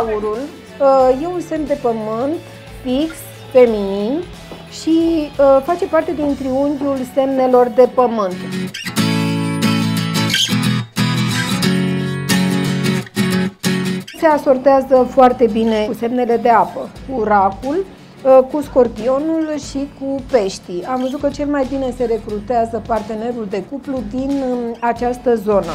Uh, e un semn de pământ fix, feminin și uh, face parte din triunghiul semnelor de pământ. Se asortează foarte bine cu semnele de apă, cu racul, uh, cu scorpionul și cu peștii. Am văzut că cel mai bine se recrutează partenerul de cuplu din um, această zonă.